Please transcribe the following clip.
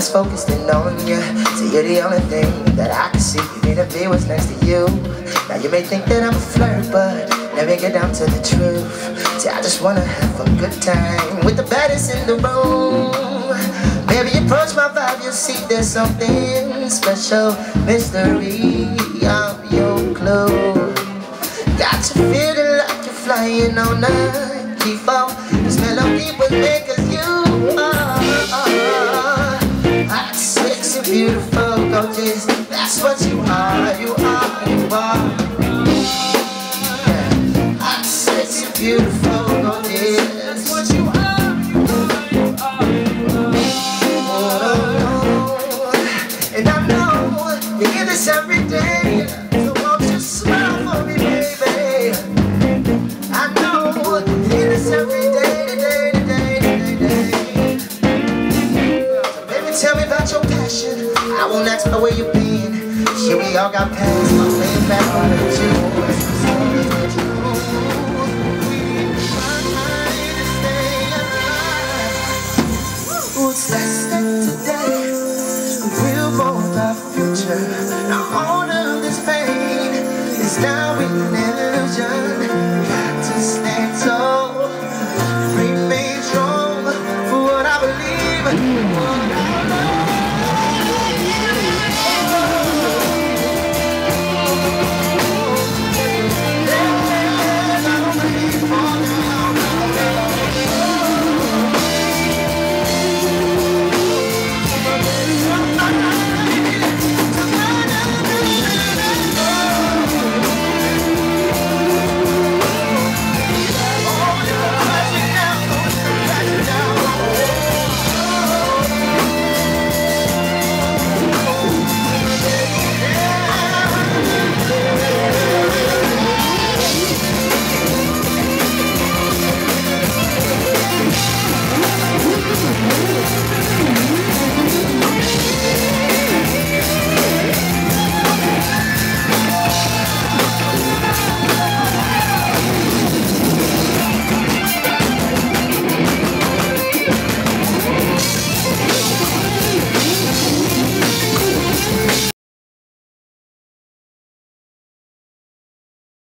mind's focused in on you So you're the only thing that I can see. You need to be what's next to you. Now you may think that I'm a flirt But let me get down to the truth. See, I just wanna have a good time With the baddest in the room. You approach my vibe, you'll see there's something special. Mystery, I'm your clue Got you feeling like you're flying on a default This melody was made I won't ask for me baby I know you get this every day Day day day day Baby tell me about your passion I won't expect where you been. Shit, we all got past. My way back on the What's last today? We'll mold our future. Now all of this pain is now an illusion.